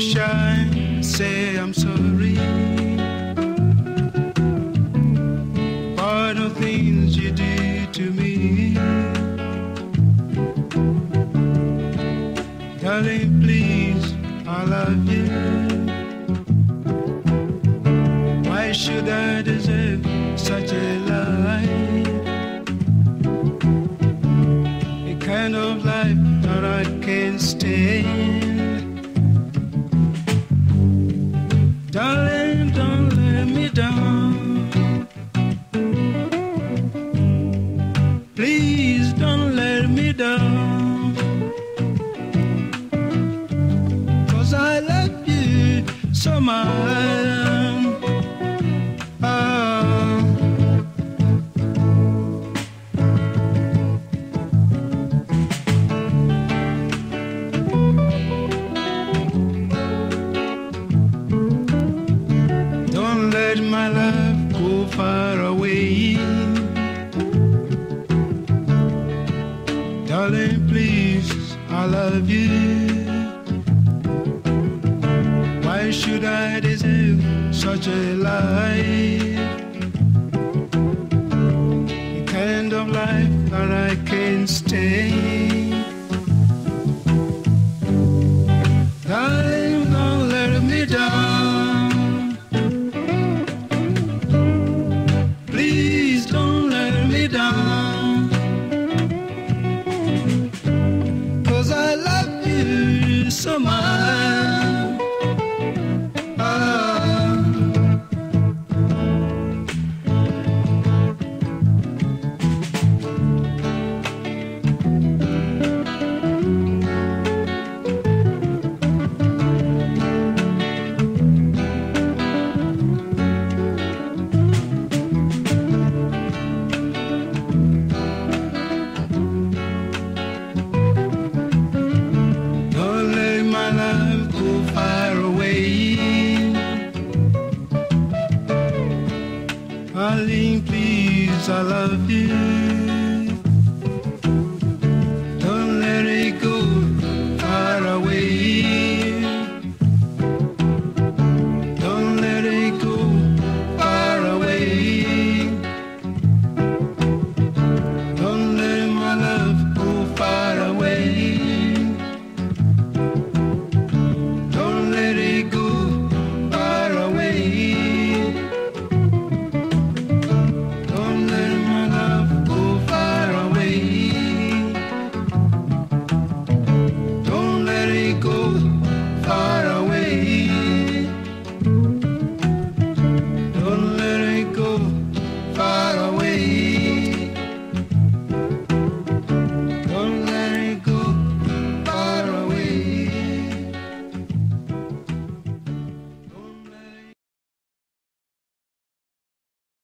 shine, say I'm sorry. For the things you did to me. Darling, please, I love you. Why should I deserve such a life? A kind of life that I can't stand. Darling, don't let me down. Please don't let me down. Cause I love you so much. My go far away. Darling, please, I love you. Why should I deserve such a life? You Darling, please, I love you.